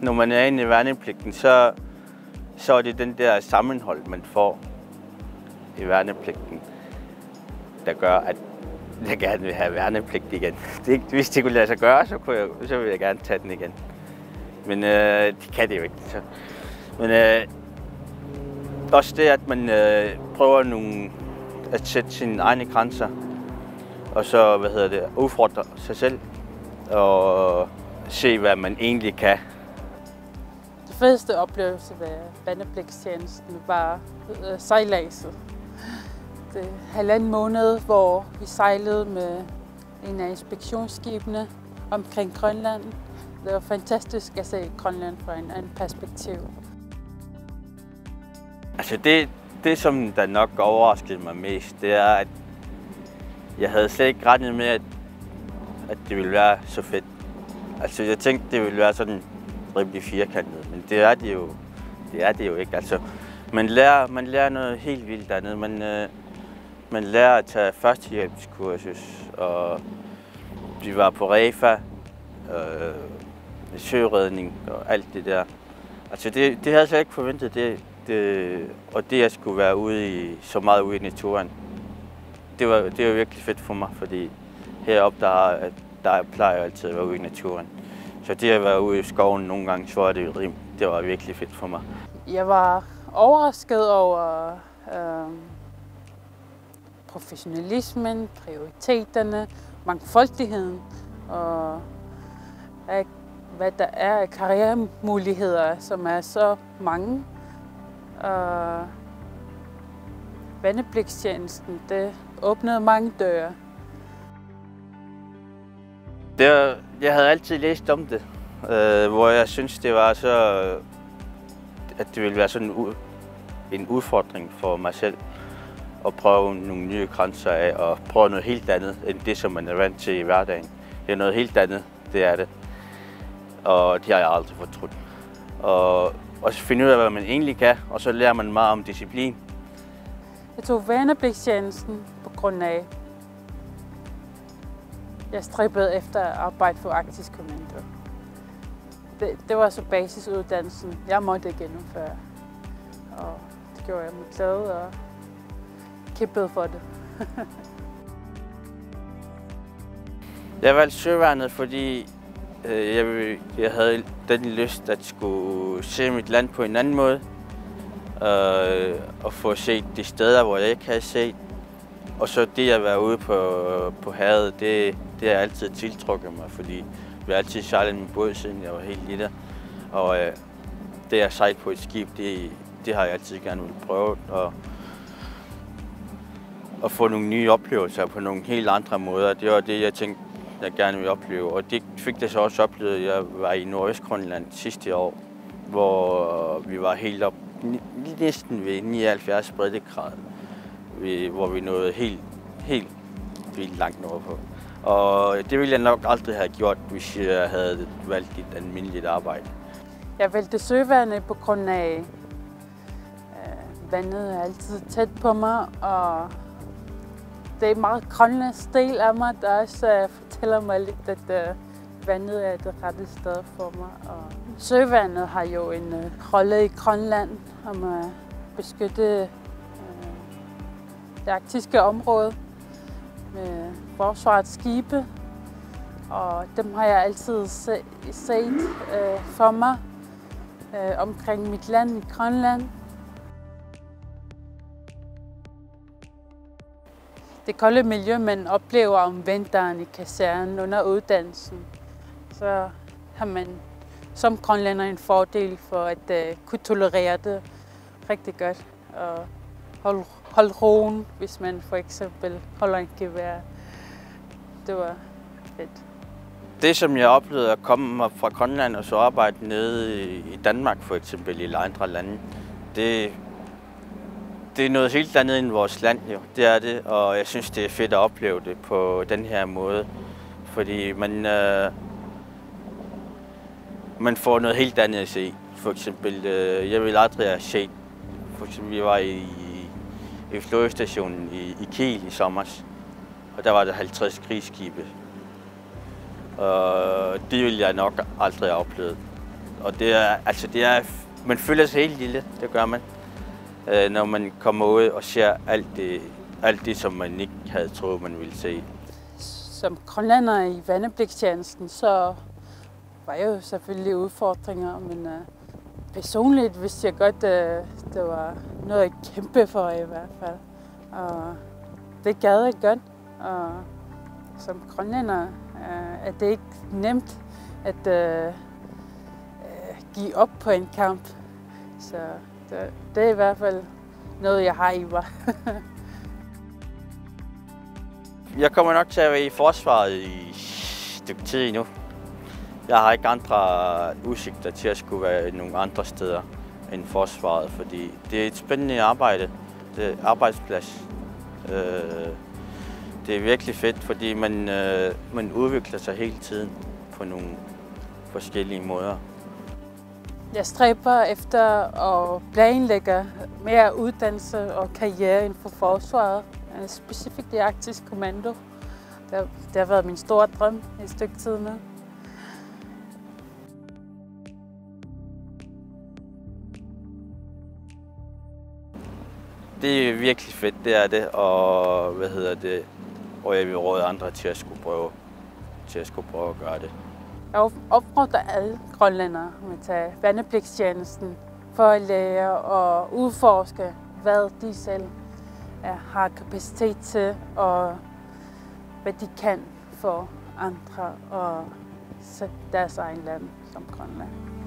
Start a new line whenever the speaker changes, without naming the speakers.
når man er inde i værnepligten, så, så er det den der sammenhold, man får i værnepligten, der gør, at jeg gerne vil have værnepligt igen. Det, hvis det kunne lade sig gøre, så, kunne jeg, så ville jeg gerne tage den igen. Men øh, det kan det jo ikke. Så. Men øh, også det, at man øh, prøver nogle, at sætte sine egne grænser, og så, hvad hedder det, udfordre sig selv, og se, hvad man egentlig kan.
Den fedeste oplevelse ved vandepligtstjenesten var øh, sejladset. Det halvanden måned, hvor vi sejlede med en af inspektionsskibene omkring Grønland. Det var fantastisk at se Grønland fra en anden perspektiv.
Altså det, det, som der nok overraskede mig mest, det er, at jeg havde slet ikke regnet med, at, at det ville være så fedt. Altså jeg tænkte, det ville være sådan rimelig firkantet, men det er det jo, det er det jo ikke. Altså, man lærer, man lærer noget helt vildt dernede. Man, øh, man lærer at tage førstehjælpskursus, og vi var på REFA, øh, søredning og alt det der. Altså det, det havde jeg slet ikke forventet, det, det, og det at skulle være ude i, så meget ude i naturen. Det var, det var virkelig fedt for mig, fordi heroppe der, der plejer jeg altid at være ude i naturen. Så det at være ude i skoven nogle gange, så var det, rim, det var virkelig fedt for mig.
Jeg var overrasket over øh, professionalismen, prioriteterne, mangfoldigheden og at, hvad der er af karrieremuligheder, som er så mange. Og vandepligtstjenesten, det åbnede mange døre.
Det var, jeg havde altid læst om det, øh, hvor jeg synes, det var så, at det ville være sådan en, en udfordring for mig selv at prøve nogle nye grænser af og prøve noget helt andet end det, som man er vant til i hverdagen. Det er noget helt andet, det er det. Og det har jeg aldrig fortrudt. Og også finde ud af, hvad man egentlig kan, og så lærer man meget om disciplin.
Jeg tog værnepligtstjenesten på grund af, jeg stribbede efter at arbejde for Arktisk Kommando. Det, det var så basisuddannelsen, jeg måtte gennemføre. Og det gjorde jeg med glæde og kæmpede for det.
jeg valgte søværnet, fordi øh, jeg, jeg havde den lyst at skulle se mit land på en anden måde. Øh, og få set de steder, hvor jeg ikke havde set. Og så det at være ude på, på havet, det, det har altid tiltrukket mig, fordi vi har altid sejlet min båd, siden jeg var helt lille. Og øh, det at sejle på et skib, det, det har jeg altid gerne vil prøve. Og, at få nogle nye oplevelser på nogle helt andre måder. Det var det, jeg tænkte, jeg gerne ville opleve. Og det fik det så også oplevet. Jeg var i Nordøstgrønland sidste år, hvor vi var helt op næsten ved 79 breddegrad, vi, hvor vi nåede helt, helt vildt langt nordpå. Og det ville jeg nok aldrig have gjort, hvis jeg havde valgt et almindeligt arbejde.
Jeg valgte søvandet på grund af, øh, vandet er altid tæt på mig, og det er meget grønlandsk del af mig, der også øh, fortæller mig lidt, at øh, vandet er det rette sted for mig. Og søvandet har jo en øh, rolle i Grønland om at beskytte det arktiske område med forsvarets skibe. Og dem har jeg altid set øh, for mig øh, omkring mit land i Grønland. det kolde miljø, man oplever om vinteren i kasernen under uddannelsen, så har man som grønlænder en fordel for at øh, kunne tolerere det rigtig godt og holde, holde roen, hvis man for eksempel holder en gevær. Det var fedt.
Det, som jeg oplevede at komme fra Grønland og så arbejde nede i Danmark for eksempel, i andre lande, det det er noget helt andet end vores land, jo. Det er det, og jeg synes, det er fedt at opleve det på den her måde. Fordi man, øh, man får noget helt andet at se. For eksempel, øh, jeg vil aldrig have set, for eksempel, vi var i, i flådestationen i, i Kiel i sommer, og der var der 50 krigsskibe. Og det ville jeg nok aldrig have oplevet. Og det er, altså det er, man føler sig helt lille, det gør man. Øh, når man kommer ud og ser alt det, alt det, som man ikke havde troet, man ville se.
Som grønlander i vandeblikstjenesten, så var jeg jo selvfølgelig udfordringer, men uh, personligt vidste jeg godt, at uh, det var noget at kæmpe for i hvert fald. Og det gad jeg godt. Og som grønlænder øh, er det ikke nemt at øh, øh give op på en kamp. Så det, det er i hvert fald noget, jeg har i mig.
Jeg kommer nok til at være i forsvaret i et stykke tid endnu. Jeg har ikke andre udsigter til at skulle være nogle andre steder end forsvaret, fordi det er et spændende arbejde. Det er arbejdsplads. Øh, det er virkelig fedt, fordi man, øh, man udvikler sig hele tiden på nogle forskellige måder.
Jeg stræber efter at planlægge mere uddannelse og karriere inden for forsvaret, øh, specifikt i Arktisk Kommando. Det, det har været min store drøm i et stykke tid nu.
Det er virkelig fedt, det er det, og hvad hedder det, og jeg vil råde andre til at skulle prøve, til at skulle prøve at gøre det.
Jeg opfordrer alle grønlændere med at tage værnepligtstjenesten for at lære og udforske, hvad de selv er, har kapacitet til, og hvad de kan for andre og deres egen land som Grønland.